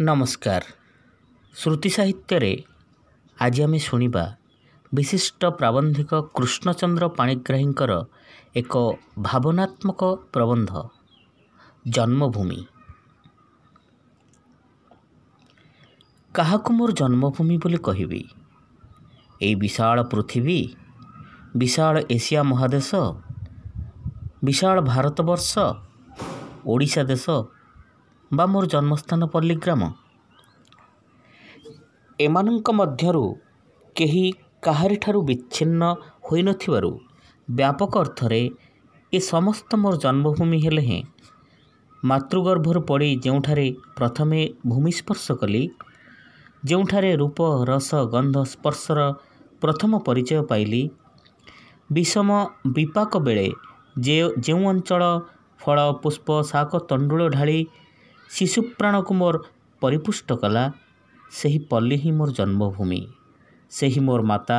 ନମସ୍କାର। ଶ୍ରୁତି ସାହିତ୍ୟରେ ଆଜି ଆମେ ଶୁଣିବା ବିଶିଷ୍ଟ ପ୍ରାବନ୍ଧିକ କୃଷ୍ଣଚନ୍ଦ୍ର ପାଣିଗ୍ରାହୀଙ୍କର ଏକ ଭାବନାତ୍ମକ ପ୍ରବନ୍ଧ ଜନ୍ମଭୂମି। କାହାକୁ ମୋର ଜନ୍ମଭୂମି ବୋଲି କହିବି? ଏଇ ବିଶାଳ ପୃଥିବୀ ବିଶାଳ ଏସିଆ ମହାଦେଶ ବିଶାଳ ଭାରତବର୍ଷ ଓଡ଼ିଶା ଦେଶ ବା ମୋର ଜନ୍ମସ୍ଥାନ ପଲ୍ଲୀଗ୍ରାମ? ଏମାନଙ୍କ ମଧ୍ୟରୁ କେହି କାହାରିଠାରୁ ବିଚ୍ଛିନ୍ନ ହୋଇନଥିବାରୁ ବ୍ୟାପକ ଅର୍ଥରେ ଏ ସମସ୍ତ ମୋର ଜନ୍ମଭୂମି ହେଲେ ହେଁ। ମାତୃଗର୍ଭରୁ ପଡ଼ି ଯେଉଁଠାରେ ପ୍ରଥମେ ଭୂମି ସ୍ପର୍ଶ କଲି ଯେଉଁଠାରେ ରୂପ ରସ ଗନ୍ଧ ସ୍ପର୍ଶର ପ୍ରଥମ ପରିଚୟ ପାଇଲି ବିଷମ ବିପାକ ବେଳେ ଯେ ଯେଉଁ ଅଞ୍ଚଳ ଫଳ ପୁଷ୍ପ ଶାକ ତଣ୍ଡୁଳ ଢାଳି ଶିଶୁପ୍ରାଣକୁ ମୋର ପରିପୁଷ୍ଟ କଲା। ସେହି ପଲ୍ଲୀ ହିଁ ମୋର ଜନ୍ମଭୂମି। ସେହି ମୋର ମାତା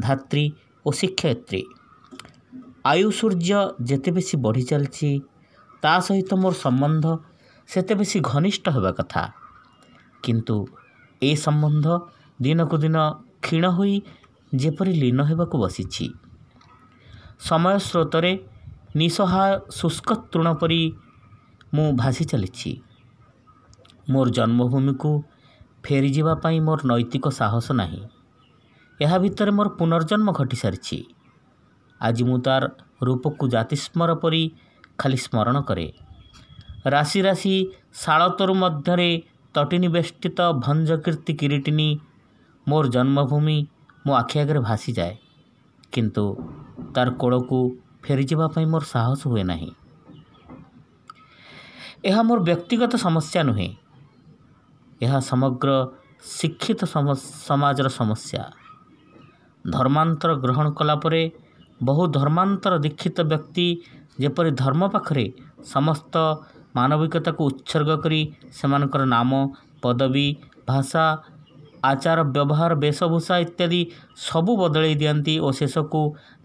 ଧାତ୍ରୀ ଓ ଶିକ୍ଷୟିତ୍ରୀ। ଆୟୁ ସୂର୍ଯ୍ୟ ଯେତେ ବେଶୀ ବଢ଼ି ଚାଲିଛି ତା ସହିତ ମୋର ସମ୍ବନ୍ଧ ସେତେ ବେଶୀ ଘନିଷ୍ଠ ହେବା କଥା। କିନ୍ତୁ ଏ ସମ୍ବନ୍ଧ ଦିନକୁ ଦିନ କ୍ଷୀଣ ହୋଇ ଯେପରି ଲୀନ ହେବାକୁ ବସିଛି। ସମୟ ସ୍ରୋତରେ ନିଃସହାୟ ଶୁଷ୍କ ତୃଣ ପରି ମୁଁ ଭାସି ଚାଲିଛି। ମୋର ଜନ୍ମଭୂମିକୁ ଫେରିଯିବା ପାଇଁ ମୋର ନୈତିକ ସାହସ ନାହିଁ। ଏହା ଭିତରେ ମୋର ପୁନର୍ଜନ୍ମ ଘଟିସାରିଛି। ଆଜି ମୁଁ ତାର ରୂପକୁ ଜାତିସ୍ମର ପରି ଖାଲି ସ୍ମରଣ କରେ। ରାଶି ରାଶି ଶାଳତରୁ ମଧ୍ୟରେ ତଟିନୀ ବେଷ୍ଟିତ ଭଞ୍ଜକୀର୍ତ୍ତି କିରୀଟିନୀ ମୋର ଜନ୍ମଭୂମି ମୋ ଆଖି ଆଗରେ ଭାସିଯାଏ। କିନ୍ତୁ ତାର କୋଳକୁ ଫେରିଯିବା ପାଇଁ ମୋର ସାହସ ହୁଏ ନାହିଁ। ଏହା ମୋର ବ୍ୟକ୍ତିଗତ ସମସ୍ୟା ନୁହେଁ। ଏହା ସମଗ୍ର ଶିକ୍ଷିତ ସମାଜର ସମସ୍ୟା। ଧର୍ମାନ୍ତର ଗ୍ରହଣ କଲା ପରେ ବହୁ ଧର୍ମାନ୍ତର ଦୀକ୍ଷିତ ବ୍ୟକ୍ତି ଯେପରି ଧର୍ମ ପାଖରେ ସମସ୍ତ ମାନବିକତାକୁ ଉତ୍ସର୍ଗ କରି ସେମାନଙ୍କର ନାମ ପଦବୀ ଭାଷା ଆଚାର ବ୍ୟବହାର ବେଶଭୂଷା ଇତ୍ୟାଦି ସବୁ ବଦଳାଇ ଦିଅନ୍ତି ଓ ଶେଷକୁ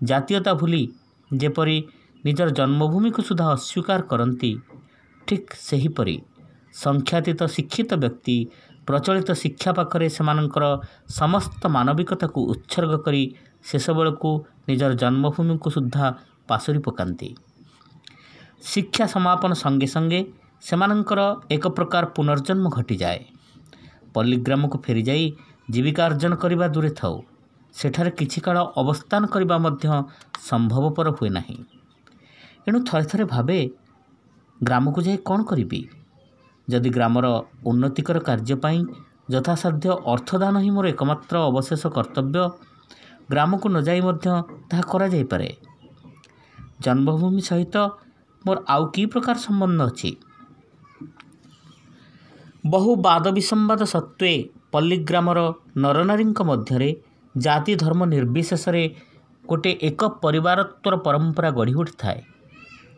ଜାତୀୟତା ଭୁଲି ଯେପରି ନିଜର ଜନ୍ମଭୂମିକୁ ସୁଦ୍ଧା ଅସ୍ୱୀକାର କରନ୍ତି। ଠିକ୍ ସେହିପରି ସଂଖ୍ୟାତୀତ ଶିକ୍ଷିତ ବ୍ୟକ୍ତି ପ୍ରଚଳିତ ଶିକ୍ଷା ପାଖରେ ସେମାନଙ୍କର ସମସ୍ତ ମାନବିକତାକୁ ଉତ୍ସର୍ଗ କରି ଶେଷ ବେଳକୁ ନିଜର ଜନ୍ମଭୂମିକୁ ସୁଦ୍ଧା ପାଶୋରି ପକାନ୍ତି। ଶିକ୍ଷା ସମାପନ ସଙ୍ଗେ ସଙ୍ଗେ ସେମାନଙ୍କର ଏକ ପ୍ରକାର ପୁନର୍ଜନ୍ମ ଘଟିଯାଏ। ପଲ୍ଲୀଗ୍ରାମକୁ ଫେରିଯାଇ ଜୀବିକା ଅର୍ଜନ କରିବା ଦୂରେ ଥାଉ। ସେଠାରେ କିଛି କାଳ ଅବସ୍ଥାନ କରିବା ମଧ୍ୟ ସମ୍ଭବପର ହୁଏ ନାହିଁ। ଏଣୁ ଥରେ ଥରେ ଭାବେ ଗ୍ରାମକୁ ଯାଇ କ'ଣ କରିବି? ଯଦି ଗ୍ରାମର ଉନ୍ନତିକର କାର୍ଯ୍ୟ ପାଇଁ ଯଥାସାଧ୍ୟ ଅର୍ଥଦାନ ହିଁ ମୋର ଏକମାତ୍ର ଅବଶେଷ କର୍ତ୍ତବ୍ୟ ଗ୍ରାମକୁ ନ ଯାଇ ମଧ୍ୟ ତାହା କରାଯାଇପାରେ। ଜନ୍ମଭୂମି ସହିତ ମୋର ଆଉ କି ପ୍ରକାର ସମ୍ବନ୍ଧ ଅଛି? ବହୁ ବାଦ ବିସମ୍ବାଦ ସତ୍ତ୍ୱେ ପଲ୍ଲୀଗ୍ରାମର ନରନାରୀଙ୍କ ମଧ୍ୟରେ ଜାତି ଧର୍ମ ନିର୍ବିଶେଷରେ ଗୋଟିଏ ଏକ ପରିବାରତ୍ୱର ପରମ୍ପରା ଗଢ଼ି ଉଠିଥାଏ।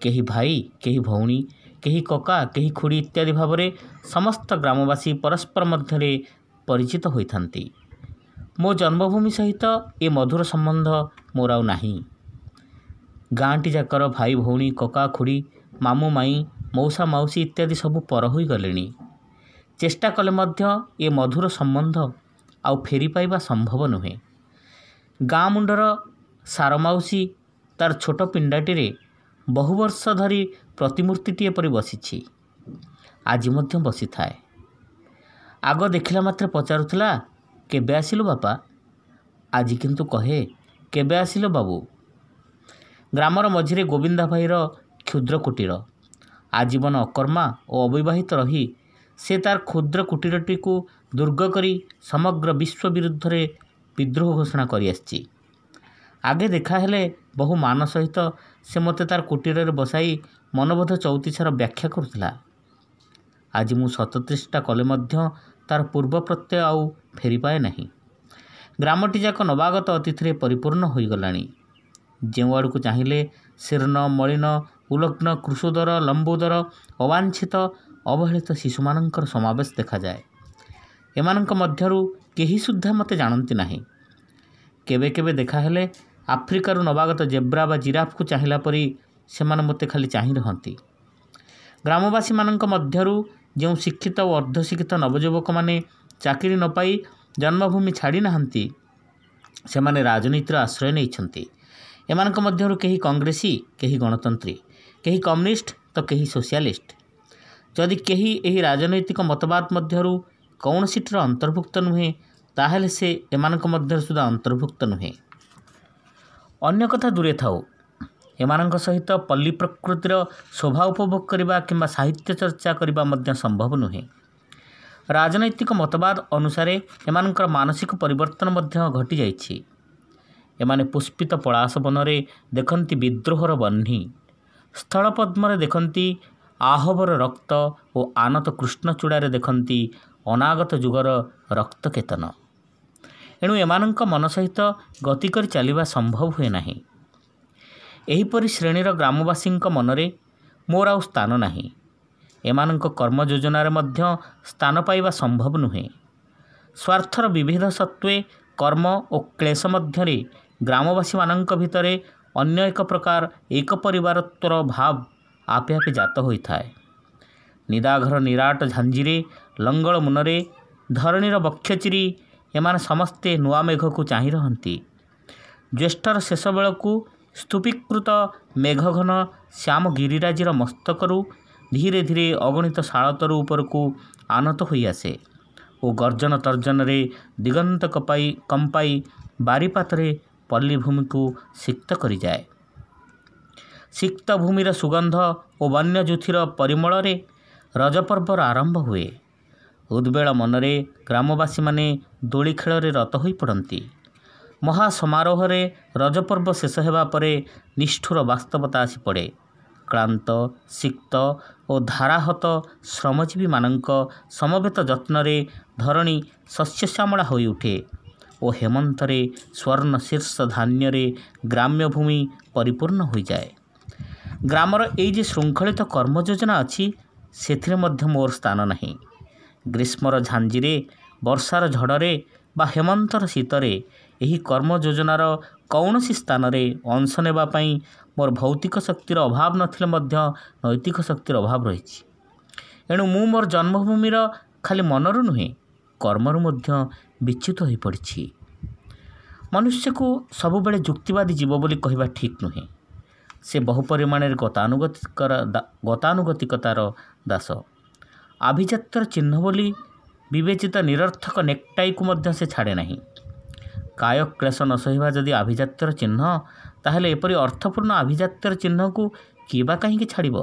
କେହି ଭାଇ କେହି ଭଉଣୀ କେହି କକା କେହି ଖୁଡ଼ି ଇତ୍ୟାଦି ଭାବରେ ସମସ୍ତ ଗ୍ରାମବାସୀ ପରସ୍ପର ମଧ୍ୟରେ ପରିଚିତ ହୋଇଥାନ୍ତି। ମୋ ଜନ୍ମଭୂମି ସହିତ ଏ ମଧୁର ସମ୍ବନ୍ଧ ମୋର ଆଉ ନାହିଁ। ଗାଁଟି ଯାକର ଭାଇ ଭଉଣୀ କକା ଖୁଡ଼ି ମାମୁଁ ମାଇଁ ମଉସା ମାଉସୀ ଇତ୍ୟାଦି ସବୁ ପର ହୋଇଗଲେଣି। ଚେଷ୍ଟା କଲେ ମଧ୍ୟ ଏ ମଧୁର ସମ୍ବନ୍ଧ ଆଉ ଫେରି ପାଇବା ସମ୍ଭବ ନୁହେଁ। ଗାଁ ମୁଣ୍ଡର ସାର ମାଉସୀ ତାର ଛୋଟ ପିଣ୍ଡାଟିରେ ବହୁ ବର୍ଷ ଧରି ପ୍ରତିମୂର୍ତ୍ତିଟିଏ ପରି ବସିଛି। ଆଜି ମଧ୍ୟ ବସିଥାଏ। ଆଗ ଦେଖିଲା ମାତ୍ରେ ପଚାରୁଥିଲା କେବେ ଆସିଲୁ ବାପା? ଆଜି କିନ୍ତୁ କହେ କେବେ ଆସିଲ ବାବୁ? ଗ୍ରାମର ମଝିରେ ଗୋବିନ୍ଦା ଭାଇର କ୍ଷୁଦ୍ର କୁଟୀର। ଆଜୀବନ ଅକର୍ମା ଓ ଅବିବାହିତ ରହି ସେ ତାର କ୍ଷୁଦ୍ର କୁଟୀରଟିକୁ ଦୁର୍ଗ କରି ସମଗ୍ର ବିଶ୍ୱ ବିରୁଦ୍ଧରେ ବିଦ୍ରୋହ ଘୋଷଣା କରିଆସିଛି। ଆଗେ ଦେଖା ହେଲେ ବହୁ ମାନ ସହିତ ସେ ମୋତେ ତାର କୁଟୀରରେ ବସାଇ ମନବୋଧ ଚଉତିଶାର ବ୍ୟାଖ୍ୟା କରୁଥିଲା। ଆଜି ମୁଁ ଶତତ୍ରିଶଟା କଲେ ମଧ୍ୟ ତାର ପୂର୍ବ ପ୍ରତ୍ୟୟ ଆଉ ଫେରିପାଏ ନାହିଁ। ଗ୍ରାମଟି ଯାକ ନବାଗତ ଅତିଥିରେ ପରିପୂର୍ଣ୍ଣ ହୋଇଗଲାଣି। ଯେଉଁ ଆଡ଼କୁ ଚାହିଁଲେ ଶୀର୍ଣ୍ଣ ମଳିନ ଉଲଗ୍ନ କୃଷୋଦର ଲମ୍ବୋଦର ଅବାଞ୍ଛିତ ଅବହେଳିତ ଶିଶୁମାନଙ୍କର ସମାବେଶ ଦେଖାଯାଏ। ଏମାନଙ୍କ ମଧ୍ୟରୁ କେହି ସୁଦ୍ଧା ମୋତେ ଜାଣନ୍ତି ନାହିଁ। କେବେ କେବେ ଦେଖାହେଲେ ଆଫ୍ରିକାରୁ ନବାଗତ ଜେବ୍ରା ବା ଜିରାଫକୁ ଚାହିଁଲା ପରି ସେମାନେ ମୋତେ ଖାଲି ଚାହିଁ ରହନ୍ତି। ଗ୍ରାମବାସୀମାନଙ୍କ ମଧ୍ୟରୁ ଯେଉଁ ଶିକ୍ଷିତ ଓ ଅର୍ଦ୍ଧଶିକ୍ଷିତ ନବଯୁବକମାନେ ଚାକିରି ନ ପାଇ ଜନ୍ମଭୂମି ଛାଡ଼ି ନାହାନ୍ତି ସେମାନେ ରାଜନୀତିର ଆଶ୍ରୟ ନେଇଛନ୍ତି। ଏମାନଙ୍କ ମଧ୍ୟରୁ କେହି କଂଗ୍ରେସୀ କେହି ଗଣତନ୍ତ୍ରୀ କେହି କମ୍ୟୁନିଷ୍ଟ ତ କେହି ସୋସିଆଲିଷ୍ଟ। ଯଦି କେହି ଏହି ରାଜନୈତିକ ମତବାଦ ମଧ୍ୟରୁ କୌଣସିଟିର ଅନ୍ତର୍ଭୁକ୍ତ ନୁହେଁ ତାହେଲେ ସେ ଏମାନଙ୍କ ମଧ୍ୟରେ ସୁଦ୍ଧା ଅନ୍ତର୍ଭୁକ୍ତ ନୁହେଁ। ଅନ୍ୟ କଥା ଦୂରେ ଥାଉ। ଏମାନଙ୍କ ସହିତ ପଲ୍ଲୀ ପ୍ରକୃତିର ଶୋଭା ଉପଭୋଗ କରିବା କିମ୍ବା ସାହିତ୍ୟ ଚର୍ଚ୍ଚା କରିବା ମଧ୍ୟ ସମ୍ଭବ ନୁହେଁ। ରାଜନୈତିକ ମତବାଦ ଅନୁସାରେ ଏମାନଙ୍କର ମାନସିକ ପରିବର୍ତ୍ତନ ମଧ୍ୟ ଘଟିଯାଇଛି। ଏମାନେ ପୁଷ୍ପିତ ପଳାଶ ବନରେ ଦେଖନ୍ତି ବିଦ୍ରୋହର ବହ୍ନି। ସ୍ଥଳପଦ୍ମରେ ଦେଖନ୍ତି ଆହବର ରକ୍ତ ଓ ଆନତ କୃଷ୍ଣଚୂଡ଼ାରେ ଦେଖନ୍ତି ଅନାଗତ ଯୁଗର ରକ୍ତକେତନ। ଏଣୁ ଏମାନଙ୍କ ମନ ସହିତ ଗତି କରି ଚାଲିବା ସମ୍ଭବ ହୁଏ ନାହିଁ। ଏହିପରି ଶ୍ରେଣୀର ଗ୍ରାମବାସୀଙ୍କ ମନରେ ମୋର ଆଉ ସ୍ଥାନ ନାହିଁ। ଏମାନଙ୍କ କର୍ମ ଯୋଜନାରେ ମଧ୍ୟ ସ୍ଥାନ ପାଇବା ସମ୍ଭବ ନୁହେଁ। ସ୍ୱାର୍ଥର ବିଭେଦ ସତ୍ତ୍ୱେ କର୍ମ ଓ କ୍ଲେଶ ମଧ୍ୟରେ ଗ୍ରାମବାସୀମାନଙ୍କ ଭିତରେ ଅନ୍ୟ ଏକ ପ୍ରକାର ଏକ ପରିବାରତ୍ୱର ଭାବ ଆପେ ଆପେ ଜାତ ହୋଇଥାଏ। ନିଦାଘର ନିରାଟ ଝାଞ୍ଜିରେ ଲଙ୍ଗଳ ମୁନରେ ଧରଣୀର ବକ୍ଷ ଚିରି ଏମାନେ ସମସ୍ତେ ନୂଆ ମେଘକୁ ଚାହିଁ ରହନ୍ତି। ଜ୍ୟେଷ୍ଠର ଶେଷ ବେଳକୁ ସ୍ତୂପୀକୃତ ମେଘଘନ ଶ୍ୟାମ ଗିରିରାଜିର ମସ୍ତକରୁ ଧୀରେ ଧୀରେ ଅଗଣିତ ଶାଳତରୁ ଉପରକୁ ଆନତ ହୋଇଆସେ ଓ ଗର୍ଜନ ତର୍ଜନରେ ଦିଗନ୍ତ କପାଇ କମ୍ପାଇ ବାରିପାତରେ ପଲ୍ଲୀଭୂମିକୁ ସିକ୍ତ କରିଯାଏ। ସିକ୍ତ ଭୂମିର ସୁଗନ୍ଧ ଓ ବନ୍ୟଜ୍ୟୋତିର ପରିମଳରେ ରଜପର୍ବର ଆରମ୍ଭ ହୁଏ। ଉଦ୍ବେଳ ମନରେ ଗ୍ରାମବାସୀମାନେ ଦୋଳି ଖେଳରେ ରତ ହୋଇପଡ଼ନ୍ତି ମହାସମାରୋହରେ ରଜପର୍ବ ଶେଷ ହେବା ପରେ ନିଷ୍ଠୁର ବାସ୍ତବତା ଆସି ପଡ଼େ କ୍ଳାନ୍ତ ସିକ୍ତ ଓ ଧାରାହତ ଶ୍ରମଜୀବୀମାନଙ୍କ ସମବେତ ଯତ୍ନରେ ଧରଣୀ ଶସ୍ୟଶ୍ୟାମଳା ହୋଇଉଠେ ଓ ହେମନ୍ତରେ ସ୍ୱର୍ଣ୍ଣ ଶୀର୍ଷ ଧାନ୍ୟରେ ଗ୍ରାମ୍ୟଭୂମି ପରିପୂର୍ଣ୍ଣ ହୋଇଯାଏ। ଗ୍ରାମର ଏଇ ଯେ ଶୃଙ୍ଖଳିତ କର୍ମ ଯୋଜନା ଅଛି ସେଥିରେ ମଧ୍ୟ ମୋର ସ୍ଥାନ ନାହିଁ। ଗ୍ରୀଷ୍ମର ଝାଞ୍ଜିରେ ବର୍ଷାର ଝଡ଼ରେ ବା ହେମନ୍ତର ଶୀତରେ ଏହି କର୍ମ ଯୋଜନାର କୌଣସି ସ୍ଥାନରେ ଅଂଶ ନେବା ପାଇଁ ମୋର ଭୌତିକ ଶକ୍ତିର ଅଭାବ ନଥିଲେ ମଧ୍ୟ ନୈତିକ ଶକ୍ତିର ଅଭାବ ରହିଛି। ଏଣୁ ମୁଁ ମୋର ଜନ୍ମଭୂମିର ଖାଲି ମନରୁ ନୁହେଁ କର୍ମରୁ ମଧ୍ୟ ବିଚ୍ୟୁତ ହୋଇପଡ଼ିଛି ମନୁଷ୍ୟକୁ ସବୁବେଳେ ଯୁକ୍ତିବାଦୀ ଜୀବ ବୋଲି କହିବା ଠିକ୍ ନୁହେଁ। ସେ ବହୁ ପରିମାଣରେ ଗତାନୁଗତିକର ଗତାନୁଗତିକତାର ଦାସ। ଆଭିଜାତ୍ୟର ଚିହ୍ନ ବୋଲି ବିବେଚିତ ନିରର୍ଥକ ନେକ୍ଟାଇକୁ ମଧ୍ୟ ସେ ଛାଡ଼େ ନାହିଁ। କାୟ କ୍ଲେଶ ନ ସହିବା ଯଦି ଆଭିଜାତ୍ୟର ଚିହ୍ନ ତାହେଲେ ଏପରି ଅର୍ଥପୂର୍ଣ୍ଣ ଆଭିଜାତ୍ୟର ଚିହ୍ନକୁ କିଏ ବା କାହିଁକି ଛାଡ଼ିବ?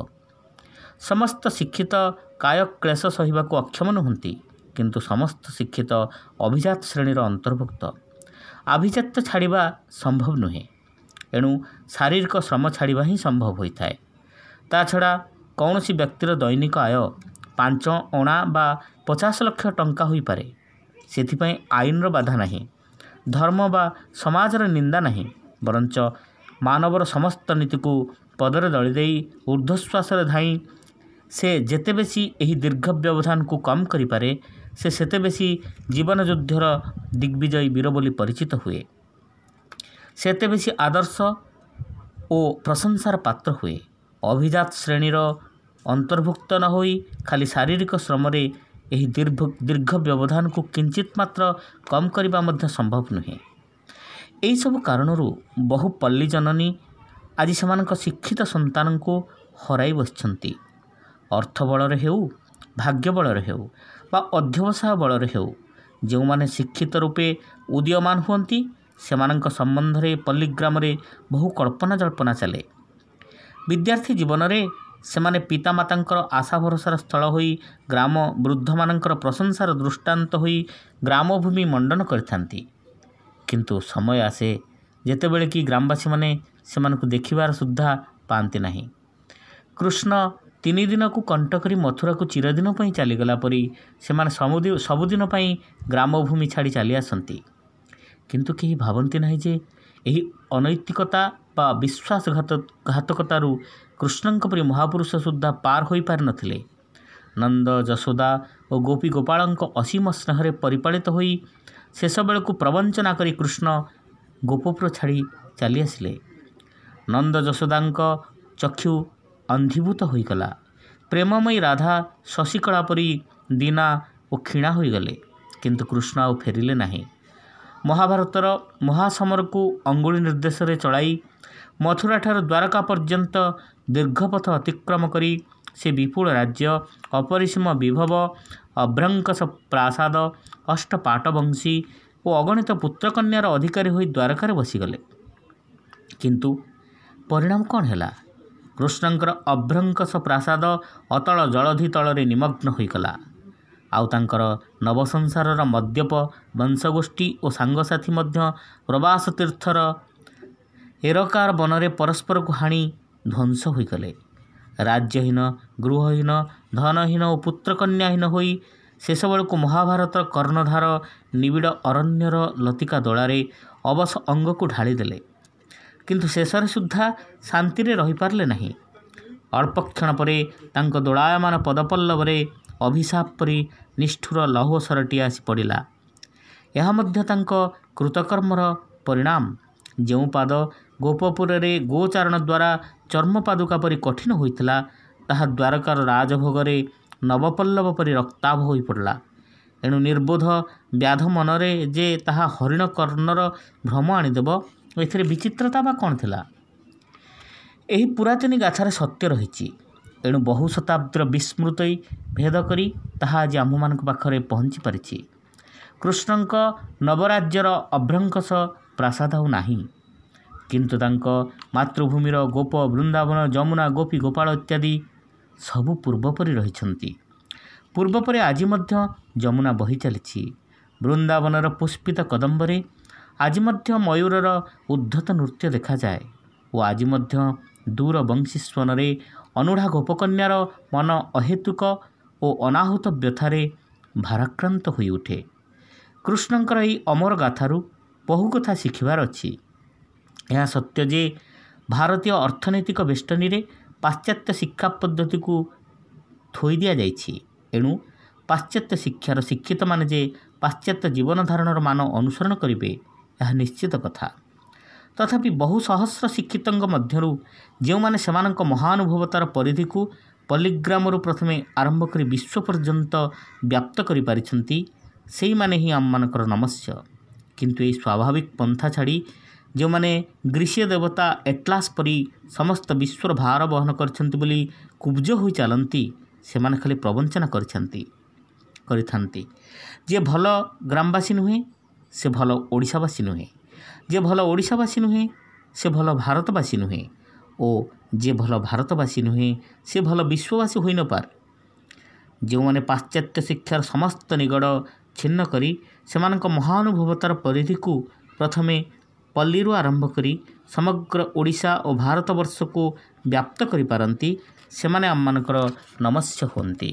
ସମସ୍ତ ଶିକ୍ଷିତ କାୟ କ୍ଲେଶ ସହିବାକୁ ଅକ୍ଷମ ନୁହନ୍ତି କିନ୍ତୁ ସମସ୍ତ ଶିକ୍ଷିତ ଅଭିଜାତ ଶ୍ରେଣୀର ଅନ୍ତର୍ଭୁକ୍ତ। ଆଭିଜାତ୍ୟ ଛାଡ଼ିବା ସମ୍ଭବ ନୁହେଁ ଏଣୁ ଶାରୀରିକ ଶ୍ରମ ଛାଡ଼ିବା ହିଁ ସମ୍ଭବ ହୋଇଥାଏ। ତା ଛଡ଼ା କୌଣସି ବ୍ୟକ୍ତିର ଦୈନିକ ଆୟ ପାଞ୍ଚ ଅଣା ବା ପଚାଶ ଲକ୍ଷ ଟଙ୍କା ହୋଇପାରେ। ସେଥିପାଇଁ ଆଇନର ବାଧା ନାହିଁ ଧର୍ମ ବା ସମାଜର ନିନ୍ଦା ନାହିଁ ବରଞ୍ଚ ମାନବର ସମସ୍ତ ନୀତିକୁ ପଦରେ ଦଳି ଦେଇ ଉର୍ଦ୍ଧ୍ୱଶ୍ୱାସରେ ଧାଇଁ ସେ ଯେତେ ବେଶୀ ଏହି ଦୀର୍ଘ ବ୍ୟବଧାନକୁ କମ୍ କରିପାରେ ସେ ସେତେ ବେଶୀ ଜୀବନ ଯୁଦ୍ଧର ଦିଗ୍ବିଜୟୀ ବୀର ବୋଲି ପରିଚିତ ହୁଏ। ସେତେ ବେଶୀ ଆଦର୍ଶ ଓ ପ୍ରଶଂସାର ପାତ୍ର ହୁଏ। ଅଭିଜାତ ଶ୍ରେଣୀର ଅନ୍ତର୍ଭୁକ୍ତ ନ ହୋଇ ଖାଲି ଶାରୀରିକ ଶ୍ରମରେ ଏହି ଦୀର୍ଘ ଦୀର୍ଘ ବ୍ୟବଧାନକୁ କିଞ୍ଚିତ ମାତ୍ର କମ୍ କରିବା ମଧ୍ୟ ସମ୍ଭବ ନୁହେଁ। ଏହିସବୁ କାରଣରୁ ବହୁ ପଲ୍ଲୀ ଜନନୀ ଆଜି ସେମାନଙ୍କ ଶିକ୍ଷିତ ସନ୍ତାନଙ୍କୁ ହରାଇ ବସିଛନ୍ତି। ଅର୍ଥ ବଳରେ ହେଉ ଭାଗ୍ୟ ବଳରେ ହେଉ ବା ଅଧ୍ୟବସାୟ ବଳରେ ହେଉ ଯେଉଁମାନେ ଶିକ୍ଷିତ ରୂପେ ଉଦୀୟମାନ ହୁଅନ୍ତି ସେମାନଙ୍କ ସମ୍ବନ୍ଧରେ ପଲ୍ଲୀଗ୍ରାମରେ ବହୁ କଳ୍ପନା ଜଳ୍ପନା ଚାଲେ। ବିଦ୍ୟାର୍ଥୀ ଜୀବନରେ ସେମାନେ ପିତାମାତାଙ୍କର ଆଶା ଭରସାର ସ୍ଥଳ ହୋଇ ଗ୍ରାମ ବୃଦ୍ଧମାନଙ୍କର ପ୍ରଶଂସାର ଦୃଷ୍ଟାନ୍ତ ହୋଇ ଗ୍ରାମଭୂମି ମଣ୍ଡନ କରିଥାନ୍ତି। କିନ୍ତୁ ସମୟ ଆସେ ଯେତେବେଳେ କି ଗ୍ରାମବାସୀମାନେ ସେମାନଙ୍କୁ ଦେଖିବାର ସୁଦ୍ଧା ପାଆନ୍ତି ନାହିଁ। କୃଷ୍ଣ ତିନି ଦିନକୁ କଣ୍ଟ କରି ମଥୁରାକୁ ଚିରଦିନ ପାଇଁ ଚାଲିଗଲା ପରି ସେମାନେ ସବୁଦିନ ପାଇଁ ଗ୍ରାମଭୂମି ଛାଡ଼ି ଚାଲି ଆସନ୍ତି କିନ୍ତୁ କେହି ଭାବନ୍ତି ନାହିଁ ଯେ ଏହି ଅନୈତିକତା ବା ବିଶ୍ୱାସଘାତ ଘାତକତାରୁ କୃଷ୍ଣଙ୍କ ପରି ମହାପୁରୁଷ ସୁଦ୍ଧା ପାର ହୋଇପାରିନଥିଲେ ନନ୍ଦ ଯଶୋଦା ଓ ଗୋପୀ ଗୋପାଳଙ୍କ ଅସୀମ ସ୍ନେହରେ ପରିପାଳିତ ହୋଇ ଶେଷବେଳକୁ ପ୍ରବଞ୍ଚନା କରି କୃଷ୍ଣ ଗୋପପୁର ଛାଡ଼ି ଚାଲି ଆସିଲେ। ନନ୍ଦ ଯଶୋଦାଙ୍କ ଚକ୍ଷୁ ଅନ୍ଧୀଭୂତ ହୋଇଗଲା। ପ୍ରେମମୟୀ ରାଧା ଶଶିକଳା ପରି ଦୀନା ଓ କ୍ଷୀଣା ହୋଇଗଲେ। କିନ୍ତୁ କୃଷ୍ଣ ଆଉ ଫେରିଲେ ନାହିଁ। ମହାଭାରତର ମହାସମରକୁ ଅଙ୍ଗୁଳି ନିର୍ଦ୍ଦେଶରେ ଚଳାଇ ମଥୁରାଠାରୁ ଦ୍ୱାରକା ପର୍ଯ୍ୟନ୍ତ ଦୀର୍ଘପଥ ଅତିକ୍ରମ କରି ସେ ବିପୁଳ ରାଜ୍ୟ ଅପରିସୀମ ବିଭବ ଅଭ୍ରଙ୍କସ ପ୍ରାସାଦ ଅଷ୍ଟପାଟବଂଶୀ ଓ ଅଗଣିତ ପୁତ୍ରକନ୍ୟାର ଅଧିକାରୀ ହୋଇ ଦ୍ୱାରକାରେ ବସିଗଲେ। କିନ୍ତୁ ପରିଣାମ କ'ଣ ହେଲା? କୃଷ୍ଣଙ୍କର ଅଭ୍ରଙ୍କସ ପ୍ରାସାଦ ଅତଳ ଜଳଧି ତଳରେ ନିମଗ୍ନ ହୋଇଗଲା। ଆଉ ତାଙ୍କର ନବସଂସାରର ମଦ୍ୟପ ବଂଶଗୋଷ୍ଠୀ ଓ ସାଙ୍ଗସାଥି ମଧ୍ୟ ପ୍ରବାସ ତୀର୍ଥର ଏରକାର ବନରେ ପରସ୍ପରକୁ ହାଣି ଧ୍ୱଂସ ହୋଇଗଲେ। ରାଜ୍ୟହୀନ ଗୃହହୀନ ଧନହୀନ ଓ ପୁତ୍ରକନ୍ୟାହୀନ ହୋଇ ଶେଷବେଳକୁ ମହାଭାରତର କର୍ଣ୍ଣଧାର ନିବିଡ଼ ଅରଣ୍ୟର ଲତିକା ଦୋଳାରେ ଅବଶ ଅଙ୍ଗକୁ ଢାଳିଦେଲେ। କିନ୍ତୁ ଶେଷରେ ସୁଦ୍ଧା ଶାନ୍ତିରେ ରହିପାରିଲେ ନାହିଁ। ଅଳ୍ପ କ୍ଷଣ ପରେ ତାଙ୍କ ଦୋଳାୟମାନ ପଦପଲ୍ଲବରେ ଅଭିଶାପ ପରି ନିଷ୍ଠୁର ଲୌହସରଟିଏ ଆସି ପଡ଼ିଲା। ଏହା ମଧ୍ୟ ତାଙ୍କ କୃତକର୍ମର ପରିଣାମ। ଯେଉଁ ପାଦ ଗୋପପୁରରେ ଗୋଚାରଣ ଦ୍ୱାରା ଚର୍ମପାଦୁକା ପରି କଠିନ ହୋଇଥିଲା ତାହା ଦ୍ୱାରକାର ରାଜଭୋଗରେ ନବପଲ୍ଲବ ପରି ରକ୍ତାଭ ହୋଇପଡ଼ିଲା। ଏଣୁ ନିର୍ବୋଧ ବ୍ୟାଧ ମନରେ ଯେ ତାହା ହରିଣ କର୍ଣ୍ଣର ଭ୍ରମ ଆଣିଦେବ ଏଥିରେ ବିଚିତ୍ରତା ବା କ'ଣ ଥିଲା? ଏହି ପୁରାତନୀ ଗାଥାରେ ସତ୍ୟ ରହିଛି। ଏଣୁ ବହୁ ଶତାବ୍ଦୀର ବିସ୍ମୃତି ଭେଦ କରି ତାହା ଆଜି ଆମ୍ଭମାନଙ୍କ ପାଖରେ ପହଞ୍ଚି ପାରିଛି। କୃଷ୍ଣଙ୍କ ନବରାଜ୍ୟର ଅଭ୍ରଙ୍କଶ ପ୍ରାସାଦ ଆଉ ନାହିଁ। କିନ୍ତୁ ତାଙ୍କ ମାତୃଭୂମିର ଗୋପ ବୃନ୍ଦାବନ ଯମୁନା ଗୋପୀ ଗୋପାଳ ଇତ୍ୟାଦି ସବୁ ପୂର୍ବ ପରି ରହିଛନ୍ତି। ପୂର୍ବ ପରି ଆଜି ମଧ୍ୟ ଯମୁନା ବହି ଚାଲିଛି। ବୃନ୍ଦାବନର ପୁଷ୍ପିତ କଦମ୍ବରେ ଆଜି ମଧ୍ୟ ମୟୂରର ଉଦ୍ଧତ ନୃତ୍ୟ ଦେଖାଯାଏ ଓ ଆଜି ମଧ୍ୟ ଦୂର ବଂଶୀ ସ୍ୱନରେ ଅନୁଢ଼ା ଗୋପକନ୍ୟାର ମନ ଅହେତୁକ ଓ ଅନାହୁତ ବ୍ୟଥାରେ ଭାରାକ୍ରାନ୍ତ ହୋଇଉଠେ। କୃଷ୍ଣଙ୍କର ଏହି ଅମର ଗାଥାରୁ ବହୁ କଥା ଶିଖିବାର ଅଛି। ଏହା ସତ୍ୟ ଯେ ଭାରତୀୟ ଅର୍ଥନୈତିକ ବେଷ୍ଟନୀରେ ପାଶ୍ଚାତ୍ୟ ଶିକ୍ଷା ପଦ୍ଧତିକୁ ଥୋଇ ଦିଆଯାଇଛି। ଏଣୁ ପାଶ୍ଚାତ୍ୟ ଶିକ୍ଷାର ଶିକ୍ଷିତମାନେ ଯେ ପାଶ୍ଚାତ୍ୟ ଜୀବନ ଧାରଣର ମାନ ଅନୁସରଣ କରିବେ ଏହା ନିଶ୍ଚିତ କଥା। ତଥାପି ବହୁ ସହସ୍ର ଶିକ୍ଷିତଙ୍କ ମଧ୍ୟରୁ ଯେଉଁମାନେ ସେମାନଙ୍କ ମହାନୁଭବତାର ପରିଧିକୁ ପଲ୍ଲିଗ୍ରାମରୁ ପ୍ରଥମେ ଆରମ୍ଭ କରି ବିଶ୍ୱ ପର୍ଯ୍ୟନ୍ତ ବ୍ୟାପ୍ତ କରିପାରିଛନ୍ତି ସେଇମାନେ ହିଁ ଆମମାନଙ୍କର ନମସ୍ୟ କିନ୍ତୁ ଏହି ସ୍ୱାଭାବିକ ପନ୍ଥା ଛାଡ଼ି ଯେଉଁମାନେ ଗ୍ରୀଷ୍ୟ ଦେବତା ଏଟ୍ଲାସ୍ ପରି ସମସ୍ତ ବିଶ୍ୱର ଭାର ବହନ କରିଛନ୍ତି ବୋଲି କୁବ୍ଜ ହୋଇ ଚାଲନ୍ତି ସେମାନେ ଖାଲି ପ୍ରବଞ୍ଚନା କରିଛନ୍ତି କରିଥାନ୍ତି ଯିଏ ଭଲ ଗ୍ରାମବାସୀ ନୁହେଁ ସେ ଭଲ ଓଡ଼ିଶାବାସୀ ନୁହେଁ ଯିଏ ଭଲ ଓଡ଼ିଶାବାସୀ ନୁହେଁ ସେ ଭଲ ଭାରତବାସୀ ନୁହେଁ ଓ ଯିଏ ଭଲ ଭାରତବାସୀ ନୁହେଁ ସେ ଭଲ ବିଶ୍ୱବାସୀ ହୋଇନପାରେ ଯେଉଁମାନେ ପାଶ୍ଚାତ୍ୟ ଶିକ୍ଷାର ସମସ୍ତ ନିଗଡ଼ ଛିନ୍ନ କରି ସେମାନଙ୍କ ମହାନୁଭବତାର ପରିଧିକୁ ପ୍ରଥମେ ପଲ୍ଲୀରୁ ଆରମ୍ଭ କରି ସମଗ୍ର ଓଡ଼ିଶା ଓ ଭାରତବର୍ଷକୁ ବ୍ୟାପ୍ତ କରିପାରନ୍ତି ସେମାନେ ଆମମାନଙ୍କର ନମସ୍ୟ ହୁଅନ୍ତି।